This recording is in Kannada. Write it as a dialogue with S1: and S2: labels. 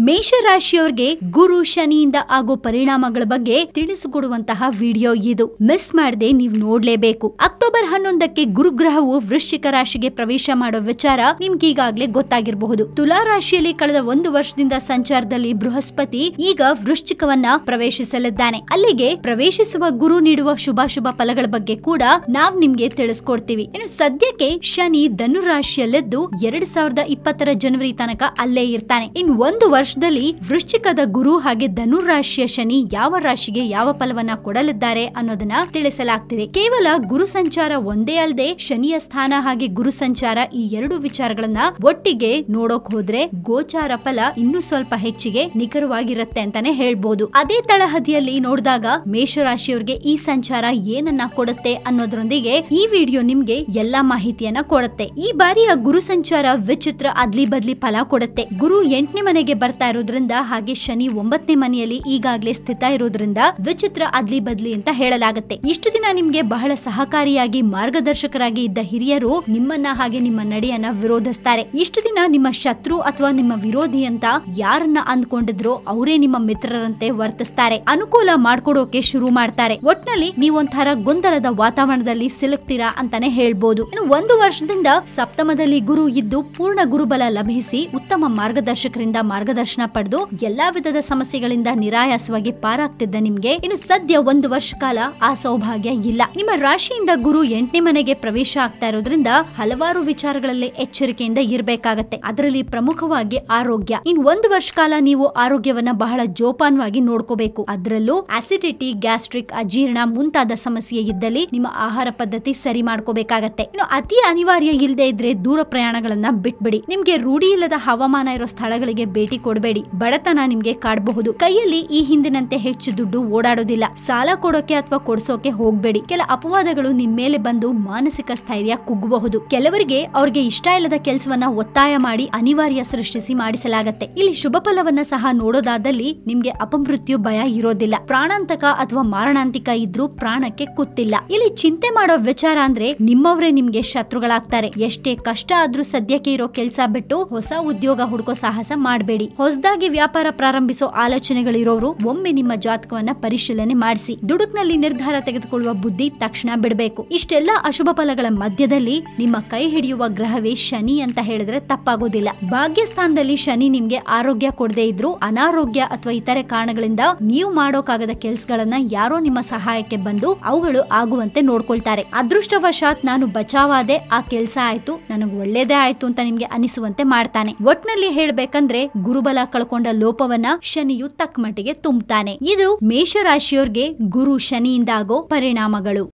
S1: ಮೇಷರಾಶಿಯವರಿಗೆ ಗುರು ಶನಿಯಿಂದ ಆಗೋ ಪರಿಣಾಮಗಳ ಬಗ್ಗೆ ತಿಳಿಸಿಕೊಡುವಂತಹ ವಿಡಿಯೋ ಇದು. ಮಿಸ್ ಮಾಡದೆ ನೀವು ನೋಡ್ಲೇಬೇಕು. ಅಕ್ಟೋಬರ್ ಹನ್ನೊಂದಕ್ಕೆ ಗುರುಗ್ರಹವು ವೃಶ್ಚಿಕ ರಾಶಿಗೆ ಪ್ರವೇಶ ಮಾಡೋ ವಿಚಾರ ನಿಮ್ಗೆ ಈಗಾಗಲೇ ಗೊತ್ತಾಗಿರಬಹುದು. ತುಲಾ ರಾಶಿಯಲ್ಲಿ ಕಳೆದ ಒಂದು ವರ್ಷದಿಂದ ಸಂಚಾರದಲ್ಲಿ ಬೃಹಸ್ಪತಿ ಈಗ ವೃಶ್ಚಿಕವನ್ನ ಪ್ರವೇಶಿಸಲಿದ್ದಾನೆ. ಅಲ್ಲಿಗೆ ಪ್ರವೇಶಿಸುವ ಗುರು ನೀಡುವ ಶುಭಾಶುಭ ಫಲಗಳ ಬಗ್ಗೆ ಕೂಡ ನಾವ್ ನಿಮ್ಗೆ ತಿಳಿಸ್ಕೊಡ್ತೀವಿ. ಇನ್ನು ಸದ್ಯಕ್ಕೆ ಶನಿ ಧನು ರಾಶಿಯಲ್ಲಿದ್ದು ಎರಡ್ ಸಾವಿರದ ಇಪ್ಪತ್ತರ ಜನವರಿ ತನಕ ಅಲ್ಲೇ ಇರ್ತಾನೆ. ಇನ್ ಒಂದು ವರ್ಷದಲ್ಲಿ ವೃಶ್ಚಿಕದ ಗುರು ಹಾಗೆ ಧನು ರಾಶಿಯ ಶನಿ ಯಾವ ರಾಶಿಗೆ ಯಾವ ಫಲವನ್ನ ಕೊಡಲಿದ್ದಾರೆ ಅನ್ನೋದನ್ನ ತಿಳಿಸಲಾಗ್ತಿದೆ. ಕೇವಲ ಗುರು ಸಂಚಾರ ಒಂದೇ ಅಲ್ಲದೆ ಶನಿಯ ಸ್ಥಾನ ಹಾಗೆ ಗುರು ಸಂಚಾರ ಈ ಎರಡು ವಿಚಾರಗಳನ್ನ ಒಟ್ಟಿಗೆ ನೋಡೋಕ್ ಹೋದ್ರೆ ಗೋಚಾರ ಫಲ ಇನ್ನೂ ಸ್ವಲ್ಪ ಹೆಚ್ಚಿಗೆ ನಿಖರವಾಗಿರುತ್ತೆ ಅಂತಾನೆ ಹೇಳ್ಬೋದು. ಅದೇ ತಳಹದಿಯಲ್ಲಿ ನೋಡಿದಾಗ ಮೇಷರಾಶಿಯವರಿಗೆ ಈ ಸಂಚಾರ ಏನನ್ನ ಕೊಡುತ್ತೆ ಅನ್ನೋದ್ರೊಂದಿಗೆ ಈ ವಿಡಿಯೋ ನಿಮ್ಗೆ ಎಲ್ಲಾ ಮಾಹಿತಿಯನ್ನ ಕೊಡುತ್ತೆ. ಈ ಬಾರಿಯ ಗುರು ಸಂಚಾರ ವಿಚಿತ್ರ ಅದ್ಲಿ ಬದ್ಲಿ ಫಲ ಕೊಡುತ್ತೆ. ಗುರು ಎಂಟನೇ ಮನೆಗೆ ಬರ್ತಾ ಇರೋದ್ರಿಂದ ಹಾಗೆ ಶನಿ ಒಂಬತ್ತನೇ ಮನೆಯಲ್ಲಿ ಈಗಾಗಲೇ ಸ್ಥಿತ ಇರೋದ್ರಿಂದ ವಿಚಿತ್ರ ಅದ್ಲಿ ಬದ್ಲಿ ಅಂತ ಹೇಳಲಾಗುತ್ತೆ. ಇಷ್ಟು ದಿನ ನಿಮ್ಗೆ ಬಹಳ ಸಹಕಾರಿಯಾಗಿ ಮಾರ್ಗದರ್ಶಕರಾಗಿ ಇದ್ದ ಹಿರಿಯರು ನಿಮ್ಮನ್ನ ಹಾಗೆ ನಿಮ್ಮ ನಡೆಯನ್ನ ವಿರೋಧಿಸ್ತಾರೆ. ಇಷ್ಟು ದಿನ ನಿಮ್ಮ ಶತ್ರು ಅಥವಾ ನಿಮ್ಮ ವಿರೋಧಿ ಅಂತ ಯಾರನ್ನ ಅಂದ್ಕೊಂಡಿದ್ರು ಅವರೇ ನಿಮ್ಮ ಮಿತ್ರರಂತೆ ವರ್ತಿಸ್ತಾರೆ. ಅನುಕೂಲ ಮಾಡ್ಕೊಡೋಕೆ ಶುರು ಮಾಡ್ತಾರೆ. ಒಟ್ನಲ್ಲಿ ನೀವೊಂಥರ ಗೊಂದಲದ ವಾತಾವರಣದಲ್ಲಿ ಸಿಲುಕ್ತೀರಾ ಅಂತಾನೆ ಹೇಳ್ಬೋದು. ಒಂದು ವರ್ಷದಿಂದ ಸಪ್ತಮದಲ್ಲಿ ಗುರು ಇದ್ದು ಪೂರ್ಣ ಗುರುಬಲ ಲಭಿಸಿ ಉತ್ತಮ ಮಾರ್ಗದರ್ಶಕರಿಂದ ಮಾರ್ಗದರ್ಶನ ಪಡೆದು ಎಲ್ಲಾ ವಿಧದ ಸಮಸ್ಯೆಗಳಿಂದ ನಿರಾಯಾಸವಾಗಿ ಪಾರಾಗ್ತಿದ್ದ ನಿಮ್ಗೆ ಇನ್ನು ಸದ್ಯ ಒಂದು ವರ್ಷ ಕಾಲ ಆ ಸೌಭಾಗ್ಯ ಇಲ್ಲ. ನಿಮ್ಮ ರಾಶಿಯಿಂದ ಗುರು ಎಂಟನೇ ಮನೆಗೆ ಪ್ರವೇಶ ಆಗ್ತಾ ಇರೋದ್ರಿಂದ ಹಲವಾರು ವಿಚಾರಗಳಲ್ಲಿ ಎಚ್ಚರಿಕೆಯಿಂದ ಇರಬೇಕಾಗತ್ತೆ. ಅದರಲ್ಲಿ ಪ್ರಮುಖವಾಗಿ ಆರೋಗ್ಯ. ಇನ್ ಒಂದು ವರ್ಷ ಕಾಲ ನೀವು ಆರೋಗ್ಯವನ್ನ ಬಹಳ ಜೋಪಾನವಾಗಿ ನೋಡ್ಕೋಬೇಕು. ಅದರಲ್ಲೂ ಅಸಿಡಿಟಿ ಗ್ಯಾಸ್ಟ್ರಿಕ್ ಅಜೀರ್ಣ ಮುಂತಾದ ಸಮಸ್ಯೆ ಇದ್ದಲ್ಲಿ ನಿಮ್ಮ ಆಹಾರ ಪದ್ಧತಿ ಸರಿ ಮಾಡ್ಕೋಬೇಕಾಗತ್ತೆ. ಇನ್ನು ಅತಿ ಅನಿವಾರ್ಯ ಇಲ್ಲದೆ ಇದ್ರೆ ದೂರ ಪ್ರಯಾಣಗಳನ್ನ ಬಿಟ್ಬಿಡಿ. ನಿಮ್ಗೆ ರೂಢಿ ಇಲ್ಲದ ಹವಾಮಾನ ಇರೋ ಸ್ಥಳಗಳಿಗೆ ಭೇಟಿ ಕೊಡಬೇಡಿ ಬಡತನ ನಿಮ್ಗೆ ಕಾಡಬಹುದು. ಕೈಯಲ್ಲಿ ಈ ಹಿಂದಿನಂತೆ ಹೆಚ್ಚು ದುಡ್ಡು ಓಡಾಡೋದಿಲ್ಲ. ಸಾಲ ಕೊಡೋಕೆ ಅಥವಾ ಕೊಡ್ಸೋಕೆ ಹೋಗ್ಬೇಡಿ. ಕೆಲ ಅಪವಾದಗಳು ನಿಮ್ ಮೇಲೆ ಬಂದು ಮಾನಸಿಕ ಸ್ಥೈರ್ಯ ಕುಗ್ಗಬಹುದು. ಕೆಲವರಿಗೆ ಅವ್ರಿಗೆ ಇಷ್ಟ ಇಲ್ಲದ ಕೆಲಸವನ್ನ ಒತ್ತಾಯ ಮಾಡಿ ಅನಿವಾರ್ಯ ಸೃಷ್ಟಿಸಿ ಮಾಡಿಸಲಾಗತ್ತೆ. ಇಲ್ಲಿ ಶುಭ ಫಲವನ್ನ ಸಹ ನೋಡೋದಾದಲ್ಲಿ ನಿಮ್ಗೆ ಅಪಮೃತ್ಯು ಭಯ ಇರೋದಿಲ್ಲ. ಪ್ರಾಣಾಂತಕ ಅಥವಾ ಮಾರಣಾಂತಿಕ ಇದ್ರೂ ಪ್ರಾಣಕ್ಕೆ ಕುತ್ತಿಲ್ಲ. ಇಲ್ಲಿ ಚಿಂತೆ ಮಾಡೋ ವಿಚಾರ ಅಂದ್ರೆ ನಿಮ್ಮವರೇ ನಿಮ್ಗೆ ಶತ್ರುಗಳಾಗ್ತಾರೆ. ಎಷ್ಟೇ ಕಷ್ಟ ಆದ್ರೂ ಸದ್ಯಕ್ಕೆ ಇರೋ ಕೆಲಸ ಬಿಟ್ಟು ಹೊಸ ಉದ್ಯೋಗ ಹುಡುಕೋ ಸಾಹಸ ಮಾಡಬೇಡಿ. ಹೊಸದಾಗಿ ವ್ಯಾಪಾರ ಪ್ರಾರಂಭಿಸೋ ಆಲೋಚನೆಗಳಿರೋರು ಒಮ್ಮೆ ನಿಮ್ಮ ಜಾತಕವನ್ನ ಪರಿಶೀಲನೆ ಮಾಡಿಸಿ. ದುಡುಕ್ನಲ್ಲಿ ನಿರ್ಧಾರ ತೆಗೆದುಕೊಳ್ಳುವ ಬುದ್ಧಿ ತಕ್ಷಣ ಬಿಡಬೇಕು. ಇಷ್ಟೆಲ್ಲ ಅಶುಭ ಫಲಗಳ ಮಧ್ಯದಲ್ಲಿ ನಿಮ್ಮ ಕೈ ಹಿಡಿಯುವ ಗ್ರಹವೇ ಶನಿ ಅಂತ ಹೇಳಿದ್ರೆ ತಪ್ಪಾಗೋದಿಲ್ಲ. ಭಾಗ್ಯಸ್ಥಾನದಲ್ಲಿ ಶನಿ ನಿಮ್ಗೆ ಆರೋಗ್ಯ ಕೊಡದೇ ಇದ್ರು, ಅನಾರೋಗ್ಯ ಅಥವಾ ಇತರೆ ಕಾರಣಗಳಿಂದ ನೀವು ಮಾಡೋಕಾಗದ ಕೆಲ್ಸಗಳನ್ನ ಯಾರೋ ನಿಮ್ಮ ಸಹಾಯಕ್ಕೆ ಬಂದು ಅವುಗಳು ಆಗುವಂತೆ ನೋಡ್ಕೊಳ್ತಾರೆ. ಅದೃಷ್ಟವಶಾತ್ ನಾನು ಬಚಾವಾದೆ, ಆ ಕೆಲಸ ಆಯ್ತು, ನನಗೆ ಒಳ್ಳೇದೇ ಆಯ್ತು ಅಂತ ನಿಮ್ಗೆ ಅನಿಸುವಂತೆ ಮಾಡ್ತಾನೆ. ಒಟ್ನಲ್ಲಿ ಹೇಳ್ಬೇಕಂದ್ರೆ ಗುರುಬಲ ಕಳ್ಕೊಂಡ ಲೋಪವನ್ನ ಶನಿಯು ತಕ್ಕಮಟ್ಟಿಗೆ ತುಂಬುತ್ತಾನೆ. ಇದು ಮೇಷರಾಶಿಯವರಿಗೆ ಗುರು ಶನಿಯಿಂದ ಆಗೋ ಪರಿಣಾಮಗಳು.